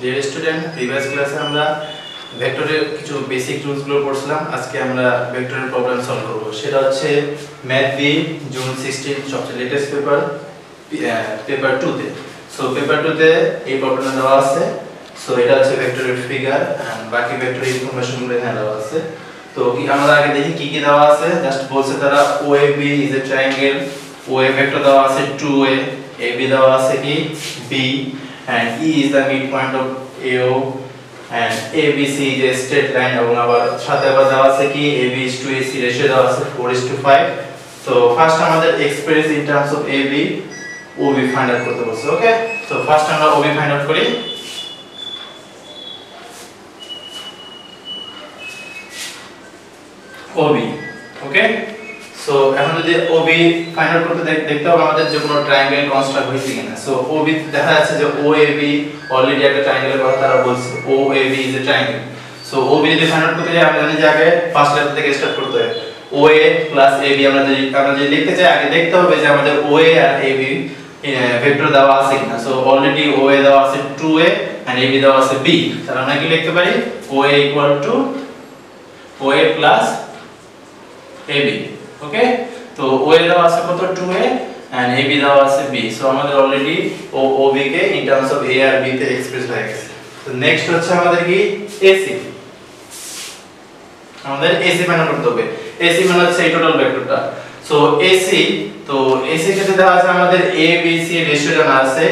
Dear student previous ক্লাসে আমরা ভেক্টরের কিছু বেসিক রুলসগুলো পড়ছিলাম। আজকে আমরা ভেক্টরের প্রবলেম সলভ করব। সেটা হচ্ছে ম্যাথ বি জুন সিক্সটিন সবচেয়ে লেটেস্ট পেপার পেপার টুতে সো পেপার টুতে এই প্রবলেমটা দেওয়া আছে। সো এটা হচ্ছে ভেক্টরের ফিগার বাকি ভেক্টরের ইনফরমেশনগুলো এখানে দেওয়া আছে। তো, কি, আমরা আগে দেখি কি কি দেওয়া আছে। জাস্ট বলছে তারা OAB is a triangle O A vector দেওয়া আছে টু এ এ বি দেওয়া আছে কি? B and E is the midpoint of AO and ABC is a straight line. এবং আবার সাথে আবার দেওয়া আছে কি? AB is to AC ratio দেওয়া আছে 4 is to 5 তো ফার্স্ট আমাদের express in terms of AB OB find out করতে বলছে ওকে তো ফার্স্ট আমরা OB ফাইন্ড আউট করি। OB ওকে সো এখন যদি OB ফাইন্ড আউট করতে দেখতে হবে আমাদের যে কোনো ট্রায়াঙ্গেল কনস্ট্রাক্ট হয়েছে কিনা। সো ওবি দেখা যাচ্ছে যে OAB অলরেডি একটা ট্রায়াঙ্গেলের কথা তারা বলছে। OAB is a triangle so OB যদি ফাইন্ড আউট করতে যাই আমরা জানি যে আগে ফার্স্ট লেটার থেকে স্টার্ট করতে হয়। OA প্লাস AB আমরা যদি আমরা যদি লিখতে চাই, আগে দেখতে হবে যে আমাদের OA আর AB ভেক্টর দেওয়া আছে কিনা। সো অলরেডি OA দেওয়া আছে 2A এন্ড AB দেওয়া আছে B তাহলে আমরা কি লিখতে পারি? OA equal to OA plus AB okay তো OA দেওয়া আছে কত? 2A এন্ড AB দেওয়া আছে B. সো আমাদের অলরেডি ও OB কে ইন টার্মস অফ A আর B তে এক্সপ্রেস হয়ে গেছে। তো নেক্সট হচ্ছে আমাদের কি? AC আমাদের AC মানে করতে হবে AC মানে হচ্ছে এই টোটাল ভেক্টরটা সো AC, তো AC ক্ষেত্রে দেওয়া আছে আমাদের A, B, C রেশিও জানা আছে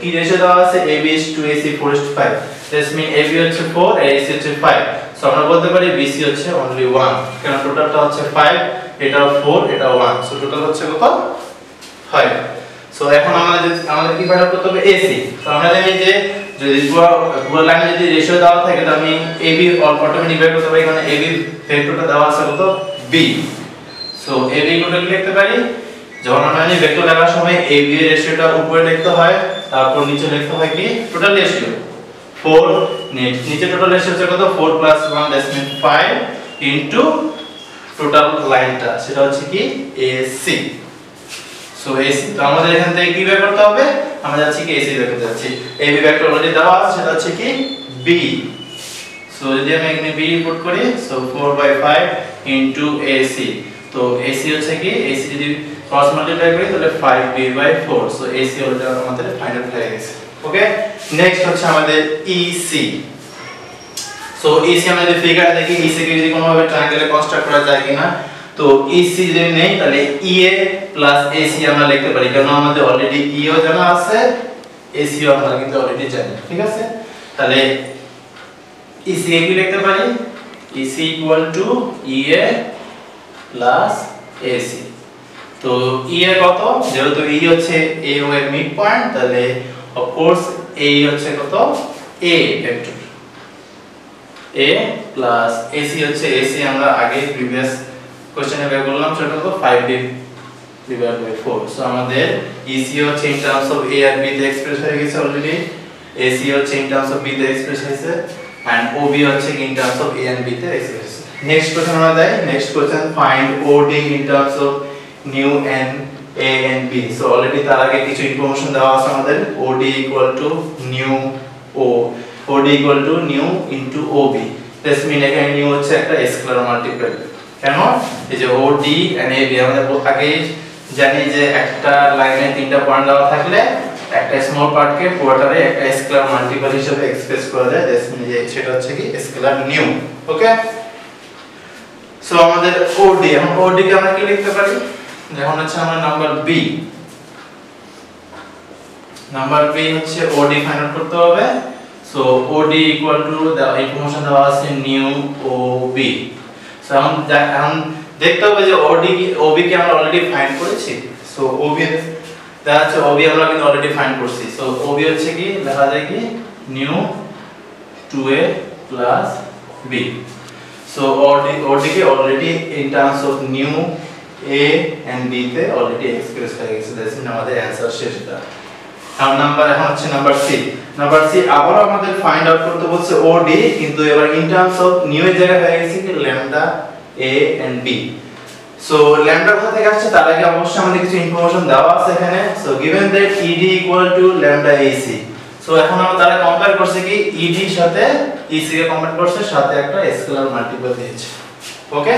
কি রেশিও দেওয়া আছে? AB is to AC 4 is to 5 this mean AB হচ্ছে 4 আর AC হচ্ছে 5 সো আমরা বলতে পারি BC হচ্ছে অনলি 1 কারণ টোটালটা হচ্ছে 5 এটা 4 এটা 1 সো টোটাল হচ্ছে কত? 5 সো এখন আমাদের আমাদের কি ফাইন্ড করতে হবে? AC তো আমরা জানি যে যদি পুরো লাইনে যদি রেশিও দেওয়া থাকে তাহলে আমি AB অটোমেটিক বের করতে পারি কারণ AB ভেক্টরটা দেওয়া আছে কত? B সো AB কোটা লিখতে পারি? যখন আমরা জানি ভেক্টর লেখার সময় AB এর রেশিওটা উপরে লিখতে হয়, তারপর নিচে লিখতে হয় কি? টোটাল রেশিও 4 নিচে টোটাল রেশিও হচ্ছে কত? 4 plus 1 that's mean 5 into total লাইনটা সেটা হচ্ছে কি? AC সো AC তো আমাদের এখান থেকে কি বের করতে হবে? আমরা যাচ্ছি কি? AC বের করতে যাচ্ছি। AB ভেক্টর অলরেডি দেওয়া আছে, সেটা হচ্ছে কি? B সো যদি আমি এখানে B পুট করি সো 4 বাই 5 ইনটু AC তো AC হচ্ছে কি? AC যদি ক্রস মাল্টিপ্লাই করি, তাহলে 5B by 4 so AC already আমাদের ফাইনাল হয়ে গেছে। ওকে নেক্সট হচ্ছে আমাদের EC সো EC আমরা যদি ফিগার দেখি EC কে যদি কোনোভাবে ট্রায়াঙ্গেলে কনস্ট্রাক্ট করা যায় কিনা, তো EC যদি নেই, তাহলে EA প্লাস AC আমরা লিখতে পারি কারণ আমাদের অলরেডি EO জানা আছে AC ও আমরা কিন্তু অলরেডি জানি, ঠিক আছে? তাহলে EC কে লিখতে পারি? EC equal to EA plus AC তো E এর কত? যেহেতু E হচ্ছে AO এর মিড পয়েন্ট তাহলে অফ কোর্স A হচ্ছে কত? A vector A plus AC হচ্ছে AC, আমরা আগে প্রিভিয়াস কোশ্চেনে বের করলাম, সেটা কত 5D ডিভাইড বাই 4 সো আমাদের EC হচ্ছে ইন টার্মস অফ A আর B তে এক্সপ্রেস হয়ে গেছে অলরেডি AC হচ্ছে ইন টার্মস অফ B তে এক্সপ্রেস হয়েছে এন্ড OB হচ্ছে in terms of A and B তে এক্সপ্রেস নেক্সট কোশ্চেন আমরা দেই next question find OD in terms of nu and A and B. So already তার আগে কিছু ইনফরমেশন দেওয়া আছে আমাদের। OD equal to nu O. OD equal to nu into OB that's mean এখানে nu হচ্ছে একটা স্কেলার মাল্টিপল কেন? এই যে OD এন্ড AB আমরা আগে জানি যে একটা লাইনে তিনটা পয়েন্ট দেওয়া থাকলে একটা স্মল পার্টকে পুরোটারে একটা স্কেলার মাল্টিপল হিসেবে এক্সপ্রেস করা যায় দ্যাটস মিন যে সেটা হচ্ছে কি স্কেলার নিউ ওকে সো আমাদের OD এখন OD কে আমরা কি লিখতে পারি? এখন হচ্ছে আমার নাম্বার বি নাম্বার বি হচ্ছে ওডি ফাইন্ড আউট করতে হবে। সো ওডি ইকুয়াল টু ইনফরমেশন দেওয়া আছে নিউ ও বি সো এখন এখন দেখতে হবে যে ওডি ওবি কে আমরা অলরেডি ফাইন্ড করেছি? সো ওবি দেখা যাচ্ছে ওবি আমরা কিন্তু অলরেডি ফাইন্ড করছি। সো ওবি হচ্ছে কি লেখা যায় কি new 2a plus B so OD OD K already in terms of nu a and b তে অলরেডি এক্সপ্রেস হয়ে গেছে দ্যাটস মিন আমাদের অ্যানসার শেষটা আর নাম্বার এখন হচ্ছে নাম্বার সি নাম্বার সি আবারও আমাদের ফাইন্ড আউট করতে বলছে ওডি কিন্তু এবার ইন টার্মস অফ নিউ এর জায়গায় হয়ে গেছে কি? Lambda A and B so lambda কোথা থেকে আসছে? তার আগে অবশ্যই আমাদের কিছু ইনফরমেশন দেওয়া আছে এখানে। So given that ed equal to lambda ac so এখন আমরা তারা কম্পেয়ার করছে কি? ইডি সাথে ইসি কে কম্পেয়ার করছে, সাথে একটা স্কেলার মাল্টিপল দিয়েছে। ওকে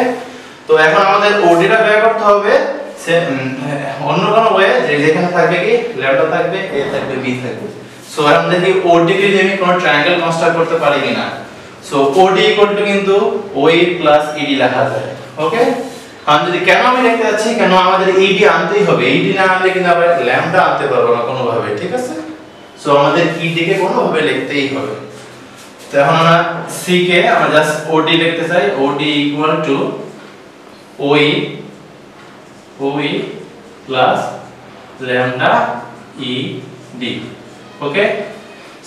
তো এখন আমাদের ওডিটা বের করতে হবে অন্য কোনো ওয়ে যেখানে থাকবে কি? ল্যাম্ডা থাকবে এ থাকবে বি থাকবে। সো এখন দেখি ওডি কে যদি আমি কোনো ট্রায়াঙ্গেল কনস্ট্রাক্ট করতে পারি কিনা। সো ওডি ইকুয়াল টু কিন্তু ওই প্লাস ইডি লেখা যায় ওকে আমি যদি কেন আমি লিখতে যাচ্ছি, কেন আমাদের ইডি আনতেই হবে? ইডি না আনলে কিন্তু আমরা ল্যাম্ডা আনতে পারব না কোনো ভাবে ঠিক আছে? সো আমাদের ইডি কে কোনো ভাবে লিখতেই হবে। তো এখন আমরা সি কে, আমরা জাস্ট ওডি লিখতে চাই OD equal to OE plus lambda E D okay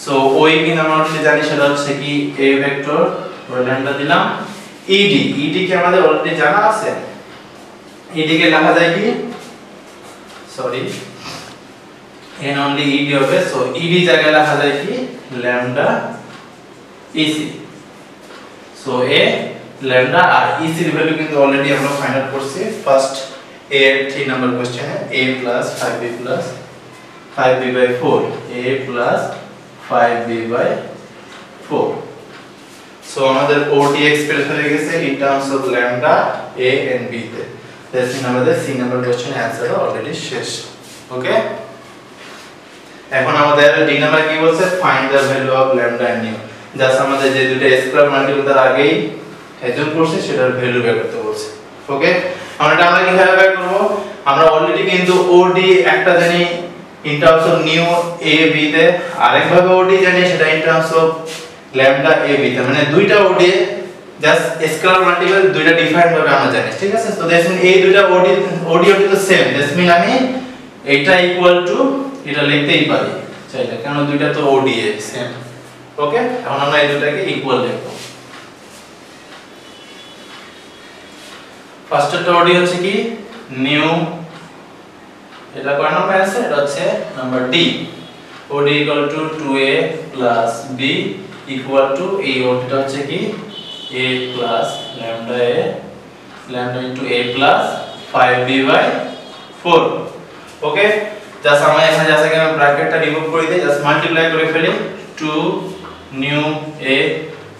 so OE কিন্তু আমরা অলরেডি জানি, সেটা হচ্ছে কি এ ভেক্টর ওই ল্যামডা দিলাম ইডি ইডি কি আমাদের অলরেডি জানা আছে? ইডি কে লেখা যায় কি? সরি এন অনলি ইডি হবে সো ইডি জায়গায় লেখা যায় কি? Lambda EC so A lambda R EC এর ভ্যালু কিন্তু অলরেডি আমরা ফাইন্ড আউট করছি। ফার্স্ট এ এর 3 নাম্বার কোশ্চেনে a 5b 5b 4 a 5b 4 so আমাদের OD এক্সপ্রেস হয়ে গেছে in terms of lambda a and b তে। দ্যাটস মিন আমাদের সি নাম্বার কোশ্চেনের অ্যানসার অলরেডি শেষ। ওকে এখন আমাদের ডি নাম্বার কি বলছে? Find the value of lambda and nu just আমাদের যে দুটো স্কয়ার মাল্টিপল তার আগেই এজুম করছে সেটার ভ্যালু বের করতে বলছে। ওকে আমরা এটা আমরা কীভাবে বের করব? আমরা অলরেডি কিন্তু ওডি একটা জানি in terms of nu A B তে। আরেক ভাবে ওডি জানি, সেটা in terms of lambda A B তে। মানে দুইটা ওডি জাস্ট স্কেলার মাল্টিপল দুইটা ডিফারেন্ট ভাবে আমরা জানি। ঠিক আছে? তো মিন এই দুইটা ওডি ওডি ওডি তো সেম দ্যাটস মিন আমি এটা ইকুয়াল টু এটা লিখতেই পারি। চাইলে কারণ দুইটা তো ওডি সেম ওকে এখন আমরা এই দুটাকে ইকুয়াল লিখব। ফার্স্ট একটা ওডি হচ্ছে কি? নিউ এটা কয় নাম্বার আছে এটা হচ্ছে number D OD equal to 2a plus b equal to এই ওডিটা হচ্ছে কি? A plus lambda a lambda into a plus 5b by 4 okay just আমরা এখানে জাস্ট এখানে ব্র্যাকেটটা রিমুভ করে দিই। জাস্ট মাল্টিপ্লাই করে ফেলি। 2 nu a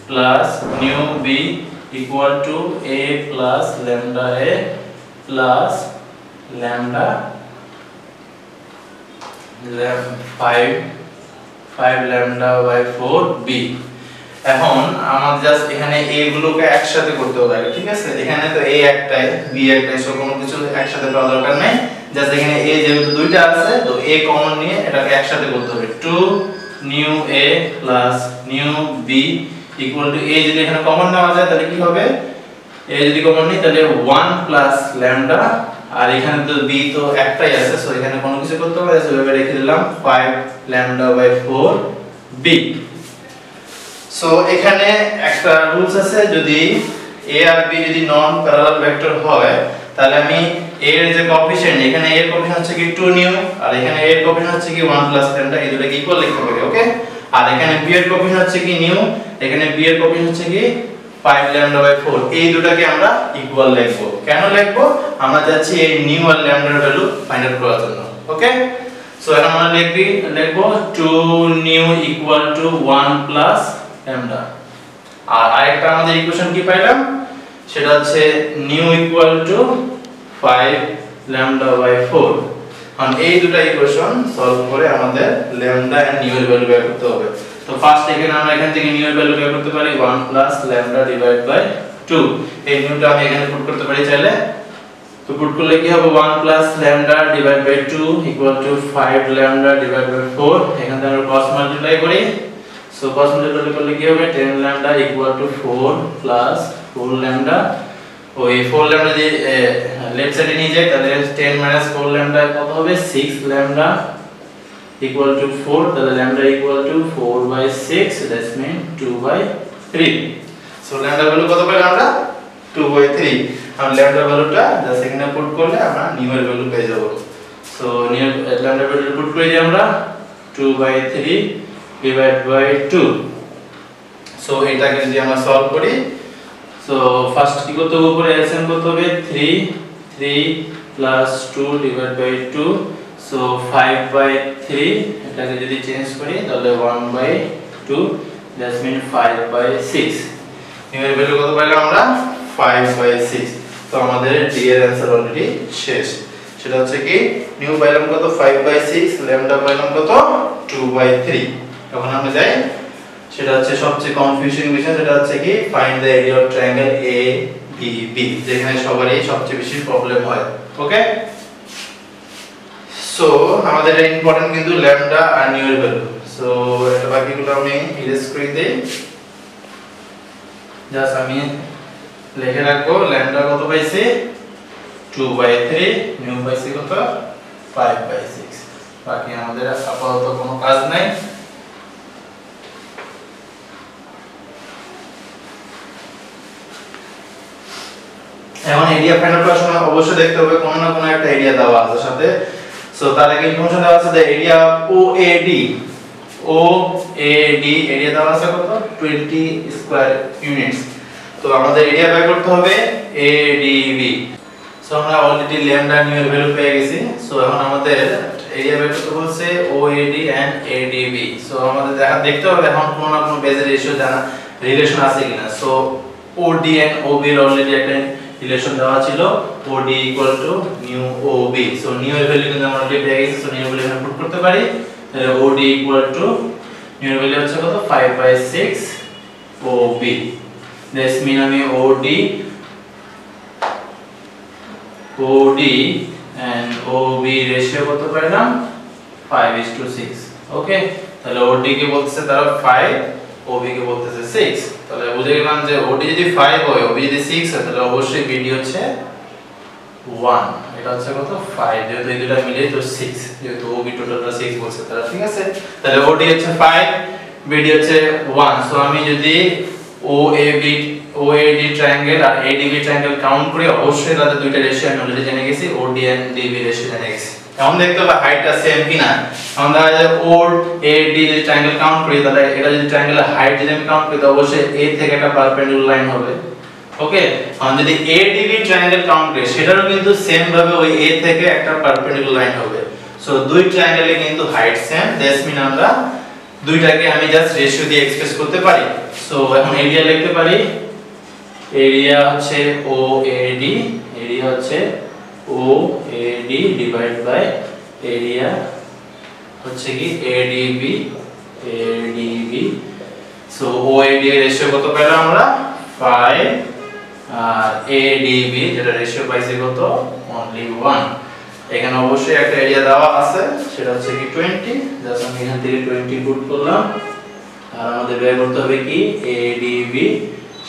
plus nu b equal to a plus lambda a plus lambda five five lambda by four B এখন just এখানে A গুলোকে একসাথে করতে হবে ঠিক আছে? এখানে তো এ একটাই বি একটাই সো কোনো কিছু একসাথে করা দরকার নাই। জাস্ট এখানে এ যেহেতু দুইটা আছে, তো এ কমন নিয়ে এটাকে একসাথে করতে হবে। Two nu A plus nu B equal to A যদি এখানে কমন নেওয়া যায়, তাহলে কি হবে? এ যদি কমন নিই, তাহলে 1 প্লাস ল্যামডা আর এখানে তো বি তো একটাই আছে সো এখানে কোনো কিছু করতে হবে সো এভাবে রেখে দিলাম 5 ল্যামডা বাই 4 বি সো এখানে একটা রুলস আছে, যদি a আর b যদি নন প্যারালাল ভেক্টর হয়, তাহলে আমি a এর যে কোএফিসিয়েন্ট এখানে a এর কোএফিসিয়েন্ট হচ্ছে কি 2 নিউ আর এখানে a এর কোএফিসিয়েন্ট হচ্ছে কি 1 প্লাস ল্যামডা এই দুটোকে ইকুয়াল লিখতে পারি ওকে আর এখানে b এর কোএফিসিয়েন্ট হচ্ছে কি নিউ এখানে b এর কোএফিসিয়েন্ট হচ্ছে কি 5 ল্যামডা বাই 4 এই দুটাকে আমরা ইকুয়াল লিখব। কেন লিখব? আমরা যাচ্ছি এই নিউ আর ল্যামডার ভ্যালু ফাইন্ড আউট করার জন্য। ওকে সো এখন আমরা লিখবি, লিখব 2 nu equal to 1 plus lambda আর আরেকটা আমাদের ইকুয়েশন কি পাইলাম? সেটা হচ্ছে nu equal to 5 lambda by 4 এখন এই দুটো ইকুয়েশন সলভ করে আমাদের ল্যামডা এন্ড নিউ এর ভ্যালু বের করতে হবে। তো ফার্স্ট এখানে আমরা এখান থেকে নিউ এর ভ্যালু বের করতে পারি 1 প্লাস ল্যামডা ডিভাইড বাই 2 এই নিউটা আমি এখানে পুট করতে পারি চাইলে। তো পুট করলে কি হবে? 1 plus lambda divide by 2 equal to 5 lambda divide by 4 এখান থেকে আমরা ক্রস মাল্টিপ্লাই করি। সো ক্রস মাল্টিপ্লাই করলে কি হবে? 10 lambda equal to 4 plus 4 lambda ওই 4 ল্যামডা যদি লেফট সাইডে নিয়ে যাই, তাহলে 10 মাইনাস 4 ল্যামডা কত হবে? 6 ল্যামডা equal to 4 তাহলে lambda equal to 4 by 6 that mean 2 by 3 সো lambda ভ্যালু কত পেলাম আমরা? 2 by 3 আর lambda ভ্যালুটা জাস্ট এখানে পুট করলে আমরা নিউ এর ভ্যালু পেয়ে যাব। So nu lambda value put করে দিই আমরা। 2 by 3 ডিভাইড বাই 2 সো এটাকে যদি আমরা সলভ করি সো ফার্স্ট কি করতে হবে? উপরে এলসিএম করতে হবে 3 3 plus 2 divide by 2 so five by three এটাকে যদি চেঞ্জ করি, তাহলে one by two that's mean five by six nu এর ভ্যালু কত পাইলাম আমরা? ফাইভ বাই সিক্স তো আমাদের ডি এর অ্যান্সার অলরেডি শেষ। সেটা হচ্ছে কি নিউ পাইলাম কত? ফাইভ বাই সিক্স ল্যামডা পাইলাম কত? টু বাই থ্রি এখন আমরা যাই সেটা হচ্ছে সবচেয়ে কনফিউজিং বিষয়, সেটা হচ্ছে কি find the area of triangle A B B যেখানে সবারই সবচেয়ে বেশি প্রবলেম হয় ওকে সো আমাদের ইম্পর্টেন্ট কিন্তু ল্যামডা আর নিউ এর ভ্যালু সো এটা বাকিগুলো আমি ইরেজ করে দেই। জাস্ট আমি লিখে রাখব ল্যামডা কত পাইছি? 2 বাই 3 নিউ পাইছি কত? 5 বাই 6 বাকি আমাদের আপাতত কোনো কাজ নাই। এখন এরিয়া ফাইন্ড করার সময় অবশ্যই দেখতে হবে, কোনো না কোনো একটা এরিয়া দেওয়া আছে সাথে। সো তার আগে ইনফরমেশন দেওয়া আছে যে এরিয়া OAD OAD এরিয়া দেওয়া আছে কত? 20 স্কয়ার ইউনিটস তো আমাদের এরিয়া বের করতে হবে ADB সো আমরা অলরেডি ল্যামডা নিউ এর ভ্যালু পেয়ে গেছি। সো এখন আমাদের এরিয়া বের করতে বলছে OAD এন্ড ADB সো আমাদের দেখা দেখতে হবে এখন কোনো না কোনো বেজের রেশিও জানা রিলেশন আছে কিনা। সো OD এন্ড OB এর অলরেডি একটা রিলেশন দেওয়া ছিল OD equal OB so nu এর ভ্যালু কিন্তু আমরা অলরেডি পেয়ে গেছি সো নিউ ভ্যালু এখানে পুট করতে পারি। তাহলে OD নিউ এর ভ্যালু হচ্ছে কত? 5 বাই 6 OB দ্যাটস মিন আমি OD OD and OB ratio কত পেলাম 5:6 ওকে তাহলে OD কে বলতেছে তারা 5 OB কে বলতেছে 6 তাহলে বুঝে গেলাম যে OD যদি 5 হয় OB যদি 6 হয়, তাহলে অবশ্যই BD হচ্ছে 1 এটা হচ্ছে কত? 5 যেহেতু এই দুটো মিলে তো 6 যেহেতু OB টোটালটা 6 বলছে, তাহলে ঠিক আছে। তাহলে OD হচ্ছে 5 BD হচ্ছে 1 সো আমি যদি OAB OAD ট্রায়াঙ্গেল আর ADB ট্রায়াঙ্গেল কাউন্ট করি, অবশ্যই তাদের দুইটা রেশিও আমি অলরেডি জেনে গেছি। OD এন্ড DB রেশিও জেনে গেছি। এখন দেখতে হবে হাইটটা সেম কিনা। দেখা যায় OD AD যদি ট্রায়াঙ্গেল কাউন্ট করি, তাহলে এটা যদি ট্রায়াঙ্গেলের হাইট যদি আমি কাউন্ট করি, তাহলে অবশ্যই A থেকে একটা পারপেন্ডিকুলার লাইন হবে। ওকে এখন যদি এ ADB ট্রায়াঙ্গেল কাউন্ট করি, সেটারও কিন্তু সেম ভাবে ওই এ থেকে একটা পারপেন্ডিকুলার লাইন হবে। সো দুই ট্রায়াঙ্গেলে কিন্তু হাইট সেম দ্যাটস মিন আমরা দুইটাকে আমি জাস্ট রেশিও দিয়ে এক্সপ্রেস করতে পারি। সো এখন এরিয়া লিখতে পারি। এরিয়া হচ্ছে OAD এরিয়া হচ্ছে OAD ডিভাইড বাই এরিয়া হচ্ছে কি? ADB ADB সো OAD এর রেশিও কত পেলাম আমরা? 5 আর ADB যেটা রেশিও পাইছি কত? অনলি 1 এখানে অবশ্যই একটা এরিয়া দেওয়া আছে, সেটা হচ্ছে কি 20 জাস্ট আমি এখান থেকে 20 পুট করলাম। আর আমাদের বের করতে হবে কি? ADB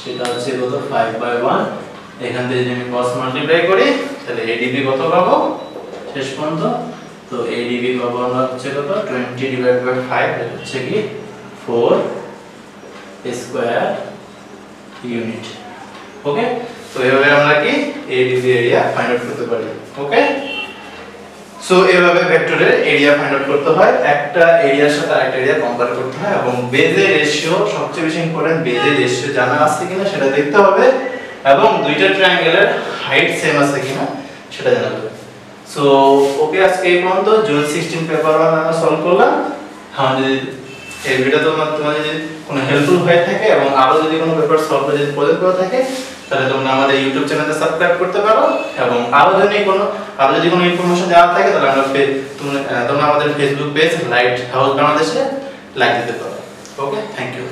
সেটা হচ্ছে কত? 5 বাই 1 এখান থেকে যদি আমি cos মাল্টিপ্লাই করি, তাহলে এডিবি কত পাবো? শেষ পর্যন্ত। তো ADB পাবো আমরা হচ্ছে কত? 20 ডিভাইড বাই 5 এটা হচ্ছে কি? 4 স্কয়ার ইউনিট ওকে তো এভাবে আমরা কি? ADB এরিয়া ফাইন্ড আউট করতে পারি। ওকে সো এভাবে ভেক্টরের এরিয়া ফাইন্ড আউট করতে হয়। একটা এরিয়ার সাথে আরেকটা এরিয়া কম্পেয়ার করতে হয় এবং বেজের রেশিও সবচেয়ে বেশি ইম্পর্টেন্ট বেজের রেশিও জানা আছে কিনা সেটা দেখতে হবে এবং দুইটা ট্রায়াঙ্গেলের হাইট সেম আছে কিনা সেটা জানাতে হবে সো ওকে আজকে এই পর্যন্ত। জুন 16 পেপার ওয়ান আমরা সলভ করলাম। আমার যদি এই ভিডিও তোমার তোমার যদি কোনো হেল্পফুল হয়ে থাকে এবং আরও যদি কোনো পেপার সলভ যদি প্রয়োজন করে থাকে, তাহলে তোমরা আমাদের ইউটিউব চ্যানেলটা সাবস্ক্রাইব করতে পারো এবং আরও যদি কোনো আরও যদি কোনো ইনফরমেশন জানার থাকে, তাহলে আমরা তোমরা আমাদের ফেসবুক পেজ লাইট হাউস বাংলাদেশে লাইক দিতে পারো। Okay thank you